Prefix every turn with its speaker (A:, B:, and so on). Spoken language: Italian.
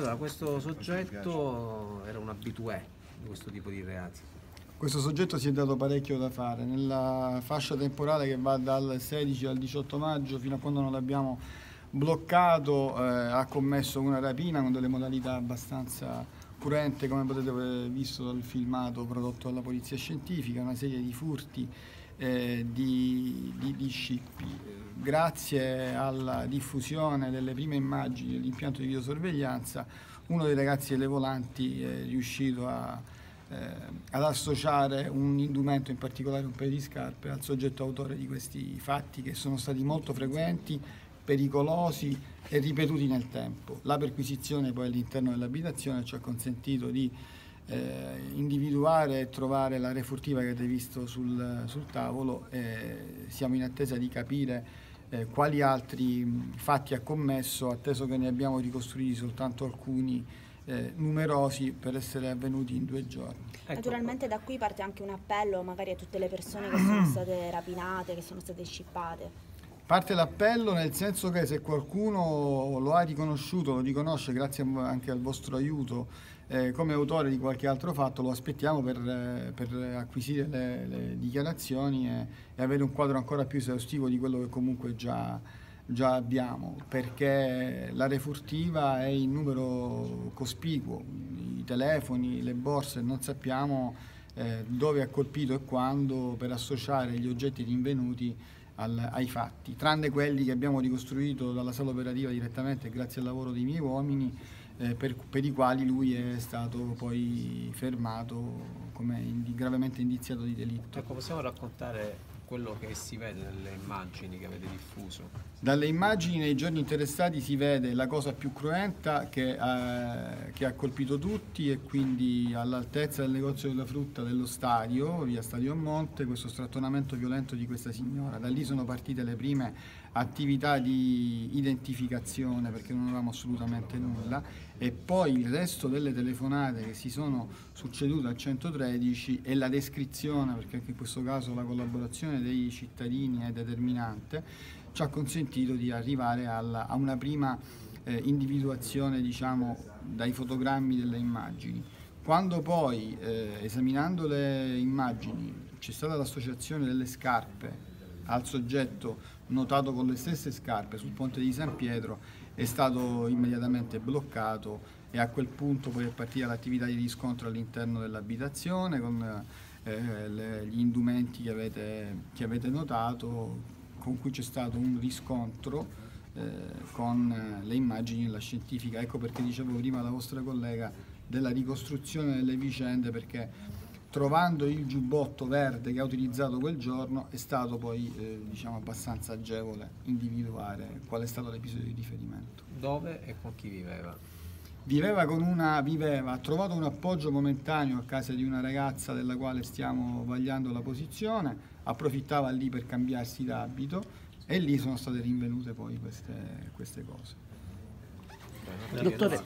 A: Allora, questo soggetto era un abitué di questo tipo di reati.
B: Questo soggetto si è dato parecchio da fare, nella fascia temporale che va dal 16 al 18 maggio fino a quando non l'abbiamo bloccato eh, ha commesso una rapina con delle modalità abbastanza cruente come potete aver visto dal filmato prodotto dalla polizia scientifica, una serie di furti eh, di, di, di scippi. Grazie alla diffusione delle prime immagini dell'impianto di videosorveglianza uno dei ragazzi delle volanti è riuscito a eh, ad associare un indumento, in particolare un paio di scarpe, al soggetto autore di questi fatti che sono stati molto frequenti, pericolosi e ripetuti nel tempo. La perquisizione poi all'interno dell'abitazione ci ha consentito di eh, individuare e trovare la refurtiva che avete visto sul, sul tavolo e siamo in attesa di capire eh, quali altri fatti ha commesso, atteso che ne abbiamo ricostruiti soltanto alcuni eh, numerosi per essere avvenuti in due giorni.
C: Ecco. Naturalmente da qui parte anche un appello magari a tutte le persone che sono state rapinate, che sono state scippate.
B: Parte l'appello nel senso che se qualcuno lo ha riconosciuto, lo riconosce grazie anche al vostro aiuto eh, come autore di qualche altro fatto, lo aspettiamo per, eh, per acquisire le, le dichiarazioni e, e, avere un quadro ancora più esaustivo di quello che comunque già, già abbiamo, perché la refurtiva è in numero cospicuo, i telefoni, le borse, non sappiamo eh, dove ha colpito e quando per associare gli oggetti rinvenuti al, ai fatti, tranne quelli che abbiamo ricostruito dalla sala operativa direttamente grazie al lavoro dei miei uomini, eh, per, per, i quali lui è stato poi fermato come indi, gravemente indiziato di delitto.
A: Ecco, possiamo raccontare quello che si vede nelle immagini che avete diffuso?
B: Dalle immagini nei giorni interessati si vede la cosa più cruenta che, eh, che ha colpito tutti e quindi all'altezza del negozio della frutta dello stadio, via Stadio Monte, questo strattonamento violento di questa signora. Da lì sono partite le prime attività di identificazione perché non avevamo assolutamente nulla e poi il resto delle telefonate che si sono succedute al 113 e la descrizione perché anche in questo caso la collaborazione dei cittadini è determinante ci ha consentito di arrivare alla, a una prima eh, individuazione diciamo dai fotogrammi delle immagini. Quando poi eh, esaminando le immagini c'è stata l'associazione delle scarpe al soggetto notato con le stesse scarpe sul ponte di San Pietro è stato immediatamente bloccato e a quel punto poi è partita l'attività di riscontro all'interno dell'abitazione con eh, le, gli indumenti che avete, che avete, notato con cui c'è stato un riscontro eh, con le immagini della scientifica. Ecco perché dicevo prima la vostra collega della ricostruzione delle vicende perché trovando il giubbotto verde che ha utilizzato quel giorno è stato poi eh, diciamo abbastanza agevole individuare qual è stato l'episodio di riferimento.
A: Dove e con chi viveva?
B: Viveva con una, viveva, ha trovato un appoggio momentaneo a casa di una ragazza della quale stiamo vagliando la posizione, approfittava lì per cambiarsi d'abito e lì sono state rinvenute poi queste, queste cose.
A: Dottore,